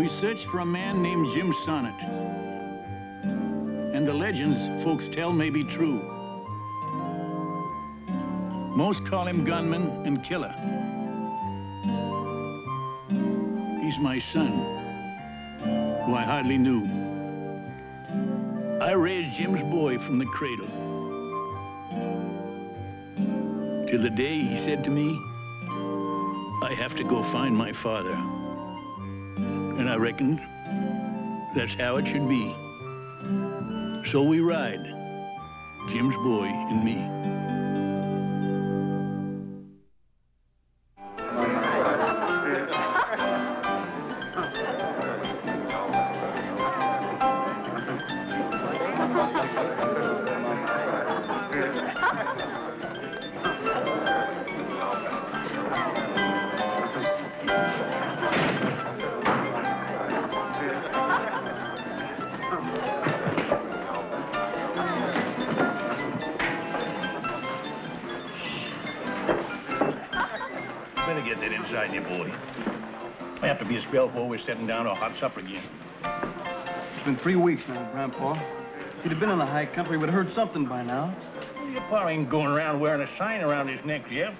We searched for a man named Jim Sonnett. And the legends folks tell may be true. Most call him gunman and killer. He's my son, who I hardly knew. I raised Jim's boy from the cradle. Till the day he said to me, I have to go find my father. And I reckoned that's how it should be. So we ride, Jim's boy and me. Be a spell before we're sitting down to a hot supper again. It's been three weeks now, Grandpa. If he'd have been in the high country, we'd have heard something by now. Your pa ain't going around wearing a sign around his neck, Jeff.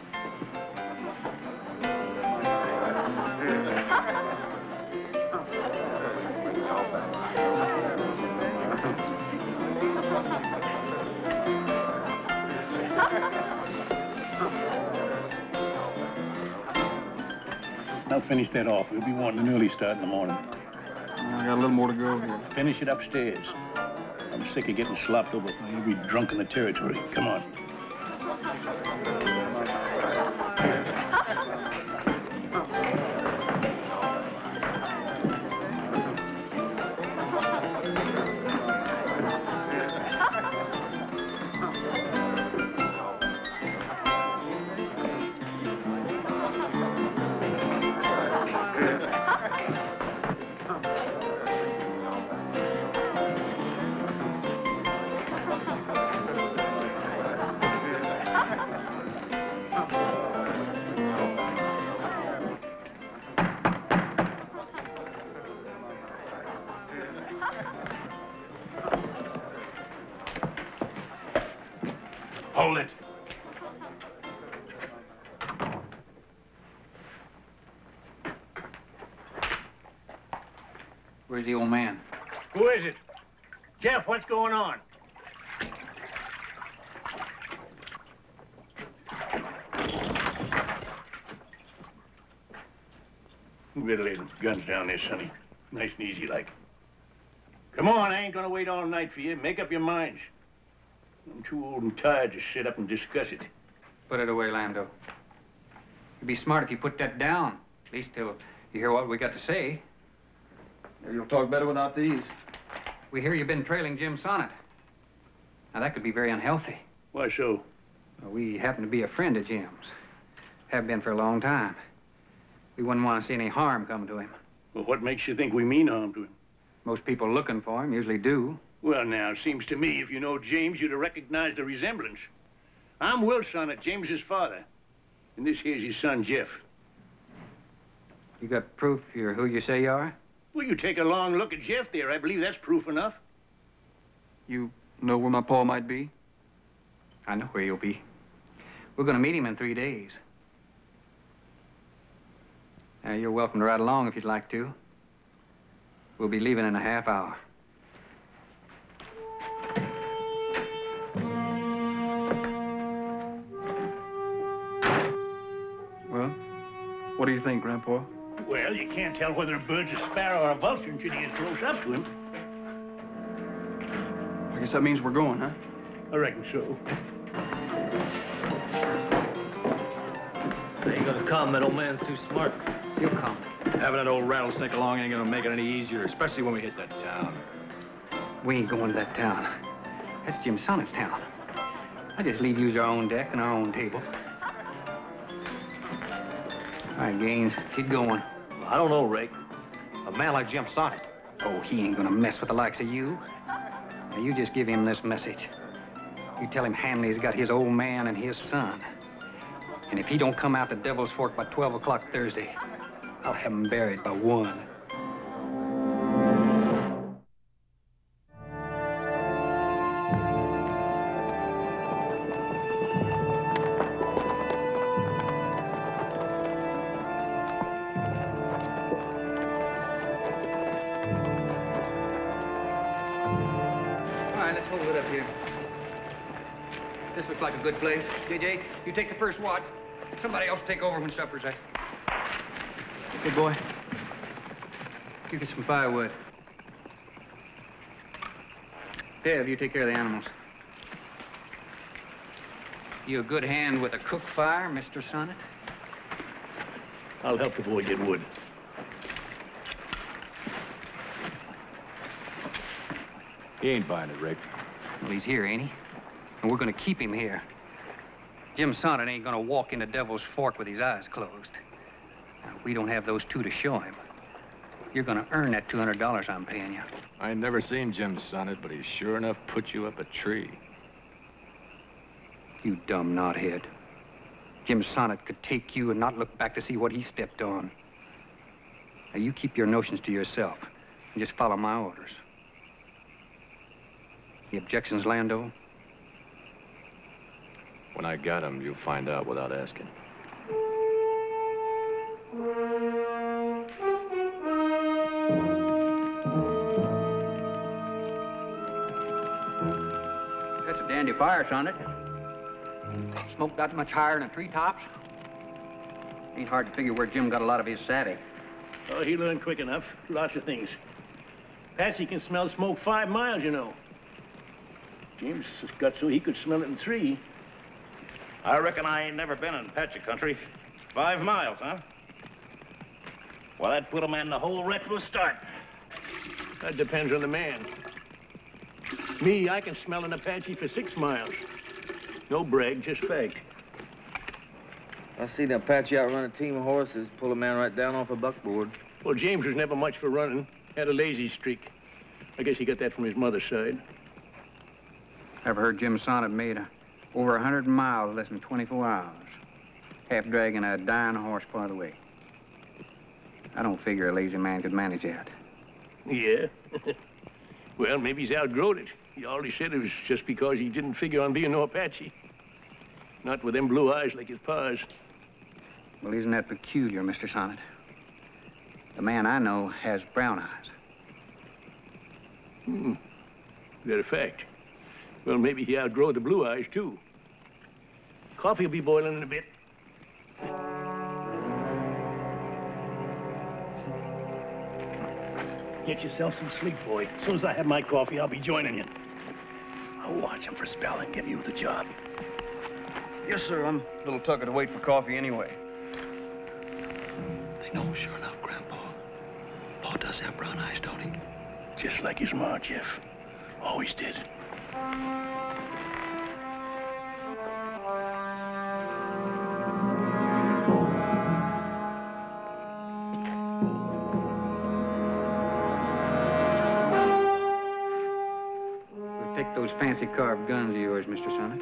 Finish that off. We'll be wanting an early start in the morning. I got a little more to go here. Finish it upstairs. I'm sick of getting slopped over. You'll be drunk in the territory. Come on. Where's the old man? Who is it? Jeff, what's going on? You better lay the guns down there, Sonny. Nice and easy like. Come on, I ain't gonna wait all night for you. Make up your minds. I'm too old and tired to sit up and discuss it. Put it away, Lando. You'd be smart if you put that down. At least till you hear what we got to say. Maybe you'll talk better without these. We hear you've been trailing Jim Sonnett. Now, that could be very unhealthy. Why so? Well, we happen to be a friend of Jim's. Have been for a long time. We wouldn't want to see any harm come to him. Well, what makes you think we mean harm to him? Most people looking for him usually do. Well, now, it seems to me if you know James, you'd have recognized the resemblance. I'm Will Sonnett, James's father. And this here's his son, Jeff. You got proof you're who you say you are? Well, you take a long look at Jeff there. I believe that's proof enough. You know where my paw might be? I know where you'll be. We're going to meet him in three days. Now, you're welcome to ride along if you'd like to. We'll be leaving in a half hour. Well, what do you think, Grandpa? Well, you can't tell whether a bird's a sparrow or a vulture until you get close up to him. I guess that means we're going, huh? I reckon so. They ain't gonna come. That old man's too smart. He'll come. Having that old rattlesnake along ain't gonna make it any easier, especially when we hit that town. We ain't going to that town. That's Jim Sonnett's town. I just leave use our own deck and our own table. All right, Gaines, keep going. I don't know, Ray. A man like Jim Oh, he ain't gonna mess with the likes of you. Now, you just give him this message. You tell him Hanley's got his old man and his son. And if he don't come out to Devil's Fork by 12 o'clock Thursday, I'll have him buried by 1. Place. JJ, you take the first watch. Somebody else take over when supper's ready. Hey, boy. You get some firewood. Dev, you take care of the animals. You a good hand with a cook fire, Mr. Sonnett? I'll help the boy get wood. He ain't buying it, Rick. Well, he's here, ain't he? And we're gonna keep him here. Jim Sonnett ain't gonna walk into Devil's Fork with his eyes closed. Now, we don't have those two to show him. You're gonna earn that $200 I'm paying you. I ain't never seen Jim Sonnett, but he sure enough put you up a tree. You dumb knothead. Jim Sonnett could take you and not look back to see what he stepped on. Now, you keep your notions to yourself and just follow my orders. The objections, Lando? When I got him, you'll find out without asking. That's a dandy fire, Sonnett. Smoke got much higher than the treetops. Ain't hard to figure where Jim got a lot of his savvy. Oh, he learned quick enough. Lots of things. Patsy can smell smoke five miles, you know. James has got so he could smell it in three. I reckon I ain't never been in Apache country. Five miles, huh? Well, that put a man in the whole wreck to a start. That depends on the man. Me, I can smell an Apache for six miles. No brag, just fact. I seen an Apache outrun a team of horses, pull a man right down off a buckboard. Well, James was never much for running. Had a lazy streak. I guess he got that from his mother's side. I've heard Jim Sonnett made a, over a 100 miles in less than 24 hours. Half dragging a dying horse part of the way. I don't figure a lazy man could manage that. Yeah. well, maybe he's outgrown it. He always said it was just because he didn't figure on being no Apache. Not with them blue eyes like his pa's. Well, isn't that peculiar, Mr. Sonnett? The man I know has brown eyes. Hmm. That a fact. Well, maybe he outgrow the blue eyes, too. Coffee will be boiling in a bit. Get yourself some sleep, boy. As soon as I have my coffee, I'll be joining you. I'll watch him for a spell and give you the job. Yes, sir. I'm a little tucker to wait for coffee anyway. They know, sure enough, Grandpa. Paul does have brown eyes, don't he? Just like his ma, Jeff. Always did. Those fancy carved guns of yours, Mr. Sonnett.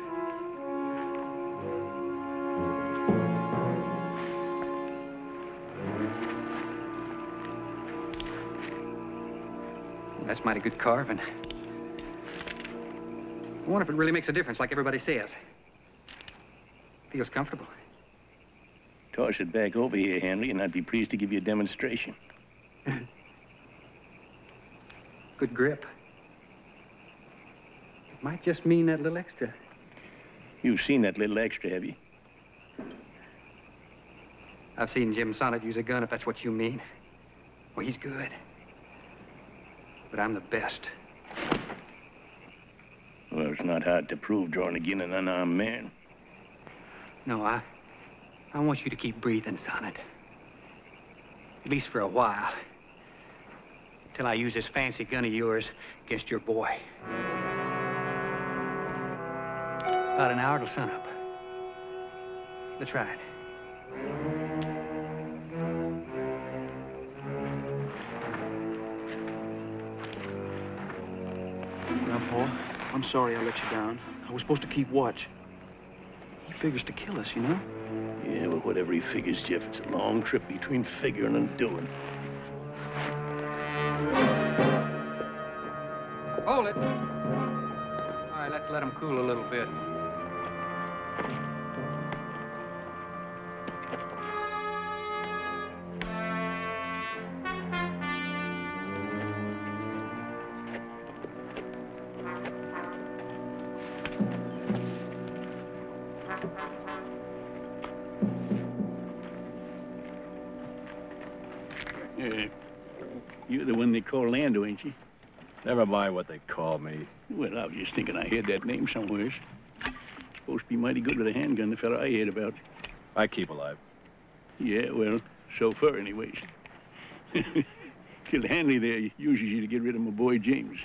That's mighty good carving. I wonder if it really makes a difference, like everybody says. Feels comfortable. Toss it back over here, Henry, and I'd be pleased to give you a demonstration. Good grip. It might just mean that little extra. You've seen that little extra, have you? I've seen Jim Sonnett use a gun, if that's what you mean. Well, he's good. But I'm the best. Well, it's not hard to prove drawing again an unarmed man. No, I... I want you to keep breathing, Sonnett. At least for a while. Till I use this fancy gun of yours against your boy. About an hour till sunup. That's right. I'm sorry I let you down. I was supposed to keep watch. He figures to kill us, you know? Yeah, well, whatever he figures, Jeff, it's a long trip between figuring and doing. Hold it. All right, let's let him cool a little bit. One they call Lando, ain't you? Never mind what they call me. Well, I was just thinking I heard that name somewhere. Supposed to be mighty good with a handgun, the fella I heard about. I keep alive. Yeah, well, so far, anyways. Till Hanley there uses you to get rid of my boy James.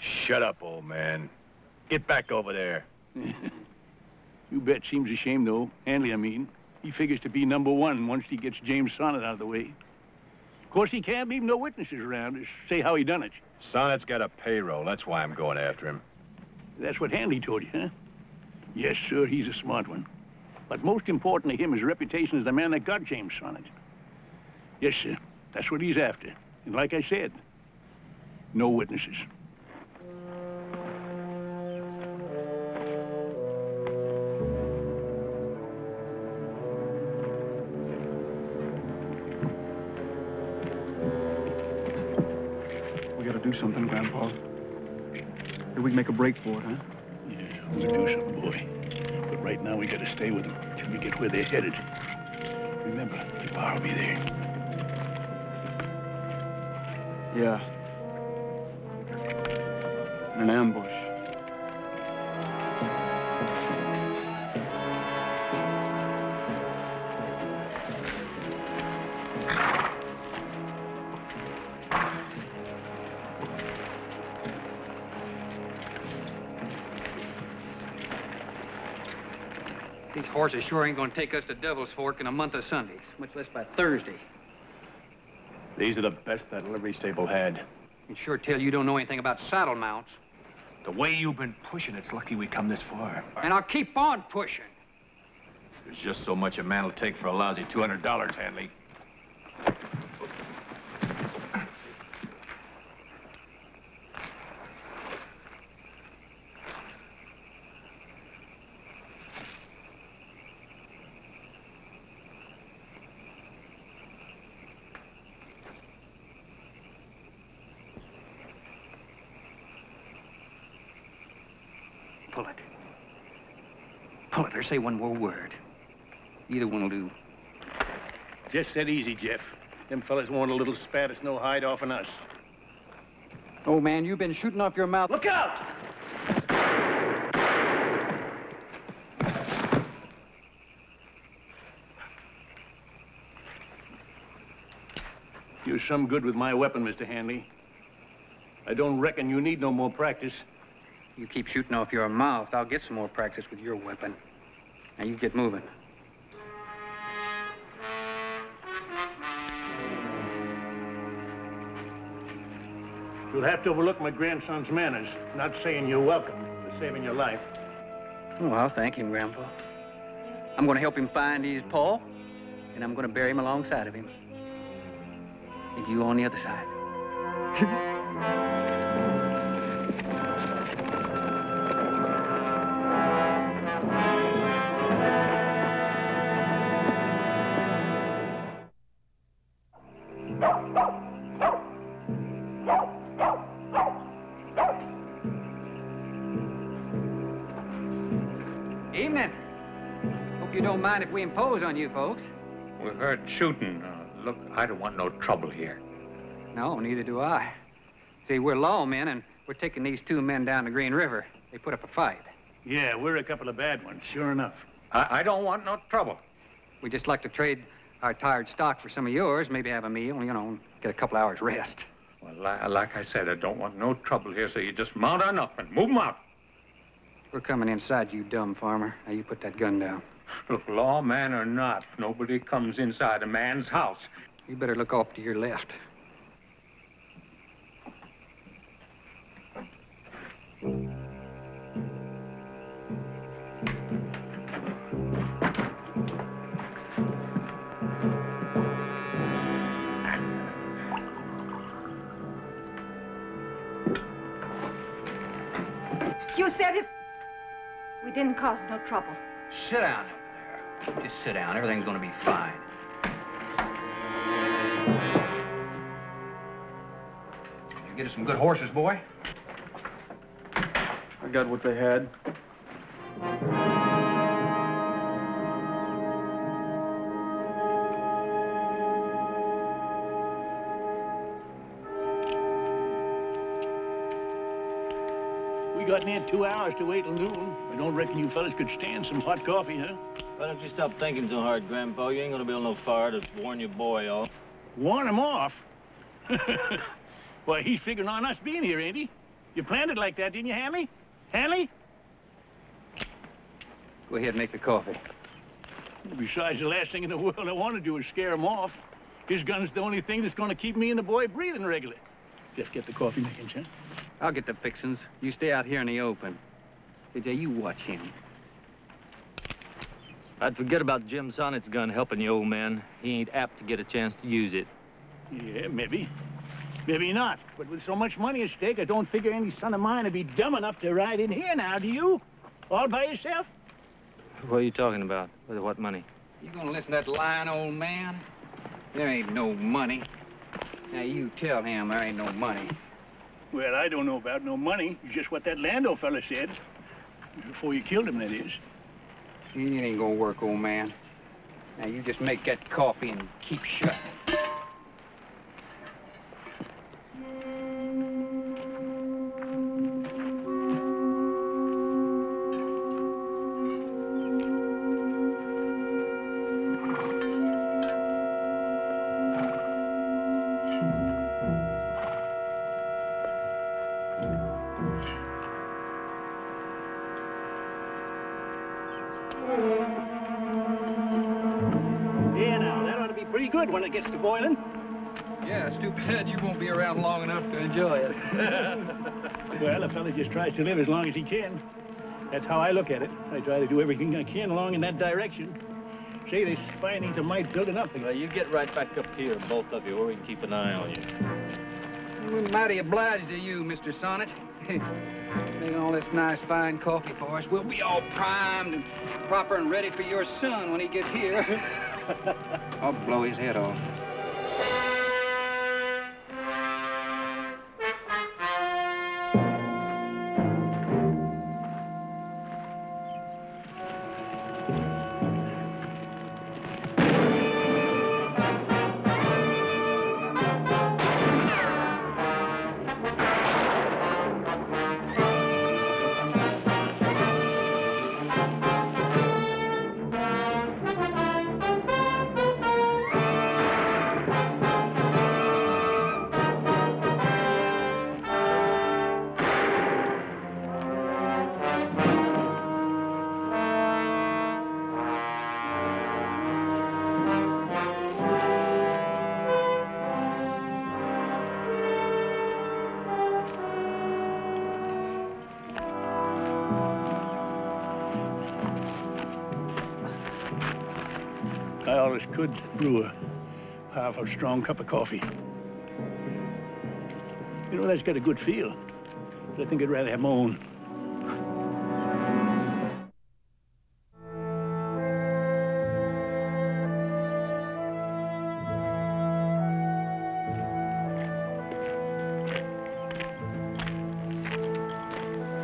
Shut up, old man. Get back over there. you bet seems a shame, though. Hanley, I mean. He figures to be number one once he gets James Sonnett out of the way. Of course, he can't leave no witnesses around to say how he done it. Sonnett's got a payroll. That's why I'm going after him. That's what Hanley told you, huh? Yes, sir, he's a smart one. But most important to him is reputation as the man that got James Sonnett. Yes, sir. That's what he's after. And like I said, no witnesses. We gotta do something, Grandpa. Maybe we can make a break for it, huh? Yeah, we'll do something, boy. But right now we gotta stay with them till we get where they're headed. Remember, the bar will be there. Yeah. In an ambush. Horses sure ain't gonna take us to Devil's Fork in a month of Sundays, much less by Thursday. These are the best that livery stable had. And sure tell you don't know anything about saddle mounts. The way you've been pushing, it's lucky we come this far. And I'll keep on pushing. There's just so much a man will take for a lousy $200, Hanley. Pull it or say one more word. Either one will do. Just said easy, Jeff. Them fellas want a little spat of snow hide off on us. Oh, man, you've been shooting off your mouth. Look out! You're some good with my weapon, Mr. Hanley. I don't reckon you need no more practice. You keep shooting off your mouth, I'll get some more practice with your weapon. Now you get moving. You'll have to overlook my grandson's manners. Not saying you're welcome, but saving your life. Oh, I'll thank him, Grandpa. I'm going to help him find his paw, and I'm going to bury him alongside of him. And you on the other side. mind if we impose on you folks. We heard shooting. Uh, look, I don't want no trouble here. No, neither do I. See, we're lawmen, and we're taking these two men down the Green River. They put up a fight. Yeah, we're a couple of bad ones, sure enough. I, I don't want no trouble. We'd just like to trade our tired stock for some of yours, maybe have a meal, you know, and get a couple hours rest. Well, li- like I said, I don't want no trouble here, so you just mount on up and move 'em out. We're coming inside, you dumb farmer. Now you put that gun down. Look, lawman or not, nobody comes inside a man's house. You better look off to your left. You said it. We didn't cause no trouble. Sit down up there. Just sit down. Everything's going to be fine. You get us some good horses, boy? I got what they had. Got near two hours to wait till noon. I don't reckon you fellas could stand some hot coffee, huh? Why don't you stop thinking so hard, Grandpa? You ain't gonna build no fire to warn your boy off. Warn him off? Why, he's figuring on us being here, ain't he? You planned it like that, didn't you, Hanley? Hanley? Go ahead and make the coffee. Besides, the last thing in the world I want to do is scare him off. His gun's the only thing that's going to keep me and the boy breathing regularly. Jeff, get the coffee making, huh? I'll get the fixings. You stay out here in the open. Hey, you watch him. I'd forget about Jim Sonnett's gun helping you, old man. He ain't apt to get a chance to use it. Yeah, maybe. Maybe not. But with so much money at stake, I don't figure any son of mine would be dumb enough to ride in here now, do you? All by yourself? What are you talking about? With what money? You gonna listen to that lying old man? There ain't no money. Now, you tell him there ain't no money. Well, I don't know about no money. Just what that Lando fella said. Before you killed him, that is. It ain't gonna work, old man. Now, you just make that coffee and keep shut. Ought to be pretty good when it gets to boiling. Yeah, it's too bad you won't be around long enough to enjoy it. Well, a fella just tries to live as long as he can. That's how I look at it. I try to do everything I can along in that direction. Say, this fire needs a mite building up. Well, you get right back up here, both of you, or we can keep an eye on you. We're mighty obliged to you, Mr. Sonnett. Making all this nice, fine coffee for us. We'll be all primed and proper and ready for your son when he gets here. I'll blow his head off. I always could brew a half a strong cup of coffee. You know, that's got a good feel. But I think I'd rather have my own.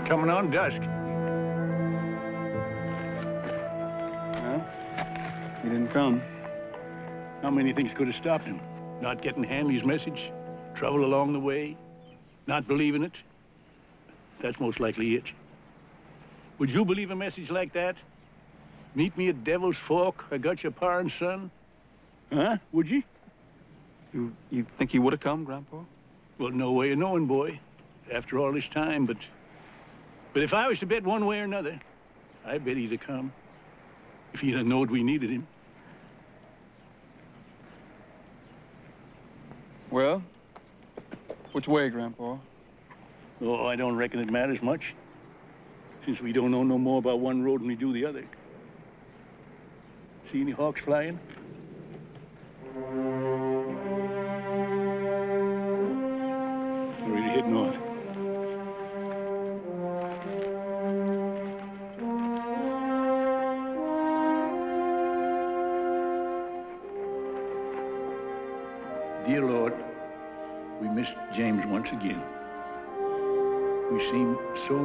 Coming on dusk. Well, he didn't come. How many things could have stopped him? Not getting Hanley's message, trouble along the way, not believing it. That's most likely it. Would you believe a message like that? Meet me at Devil's Fork. I got your pa and son. Huh? Would you? You, you think he would have come, Grandpa? Well, no way of knowing, boy. After all this time, but... But if I was to bet one way or another, I bet he'd have come. If he'd have knowed we needed him. Well, which way, Grandpa? Oh, I don't reckon it matters much. Since we don't know no more about one road than we do the other. See any hawks flying?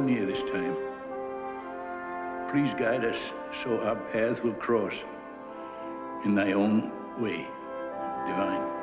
Near this time. Please guide us so our paths will cross in thy own way, divine.